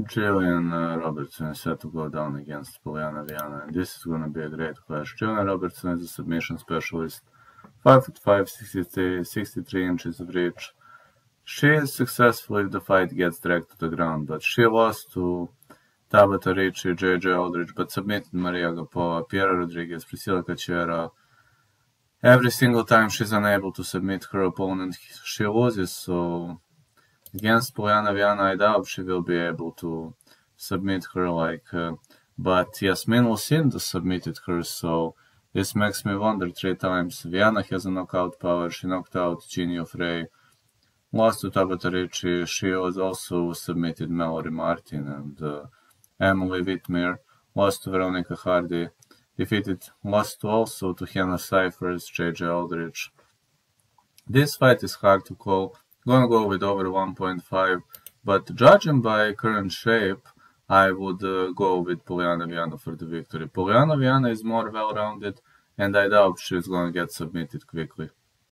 Gillian uh, Robertson is set to go down against Polyana Viana, and this is going to be a great clash. Gillian Robertson is a submission specialist, 5 foot 5, 63, 63 inches of reach. She is successful if the fight gets dragged to the ground, but she lost to Tabatha Ricci, JJ Aldrich, but submitted Mariya Agapova, Piera Rodriguez, Priscilla Cachoeira. Every single time she's unable to submit her opponent, she loses, so against Polyana Viana, I doubt she will be able to submit her like. Uh, but Yasmin Lucindo submitted her, so this makes me wonder three times. Viana has a knockout power. She knocked out Jinh Yu Frey, lost to Tabatha Ricci. She was also submitted Mallory Martin and uh, Emily Whitmire, lost to Veronica Hardy, defeated, lost also to Hannah Cifers, JJ Aldrich. This fight is hard to call Gonna go with over 1.5, but judging by current shape, I would uh, go with Polyana Viana for the victory. Polyana Viana is more well-rounded, and I doubt she's gonna get submitted quickly.